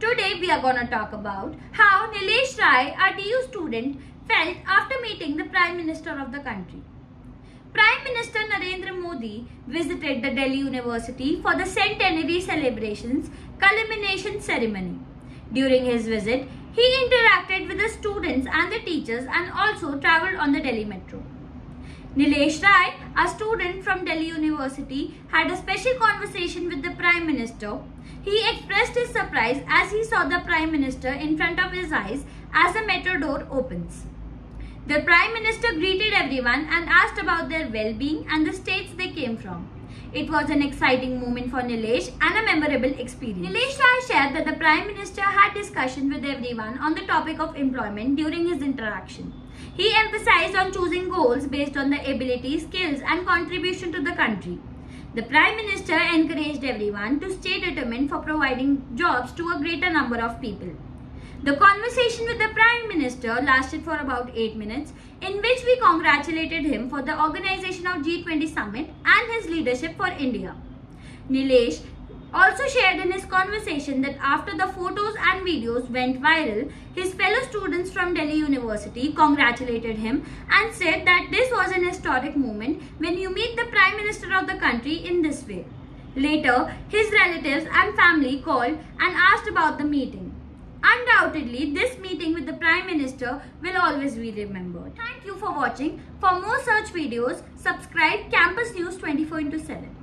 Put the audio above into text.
24 into 7. Today we are going to talk about how Nilesh Rai, a DU student, felt after meeting the Prime Minister of the country. Prime Minister Narendra Modi visited the Delhi University for the centenary celebrations culmination ceremony. During his visit, he interacted with the students and the teachers and also travelled on the Delhi metro. Nilesh Rai, a student from Delhi University, had a special conversation with the Prime Minister. He expressed his surprise as he saw the Prime Minister in front of his eyes as the metro door opens. The Prime Minister greeted everyone and asked about their well-being and the states they came from. It was an exciting moment for Nilesh and a memorable experience. Nilesh Rai shared that the Prime Minister had discussion with everyone on the topic of employment during his interaction. He emphasized on choosing goals based on the ability, skills and contribution to the country. The Prime Minister encouraged everyone to stay determined for providing jobs to a greater number of people. The conversation with the Prime Minister lasted for about 8 minutes in which we congratulated him for the organization of G20 summit and his leadership for India. Nilesh also shared in his conversation that after the photos and videos went viral, his fellow students from Delhi University congratulated him and said that this was an historic moment when you meet the Prime Minister of the country in this way. Later, his relatives and family called and asked about the meeting. Undoubtedly, this meeting with the Prime Minister will always be remembered. Thank you for watching. For more such videos, subscribe Campus News 24 7.